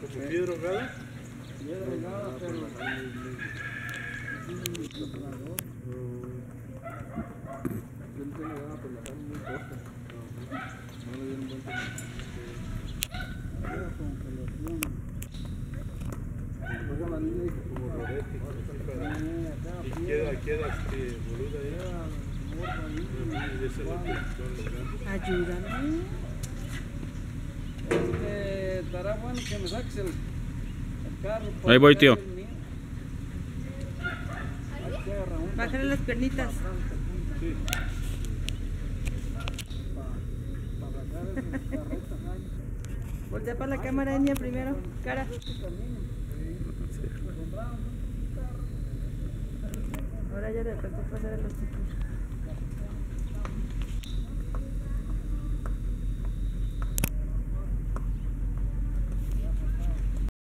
¿Como piedra? Piedra pero... Pero queda, queda boluda ahí. Y ese es lo que son los grandes. Ayúdame. Este, estará bueno que me saques el, el carro. para Ahí voy, tío. Bájale las. Sí. ahí. Voltea para la cámara, Enya, primero. Cara. Ahora ya le tocó pasar a los chicos.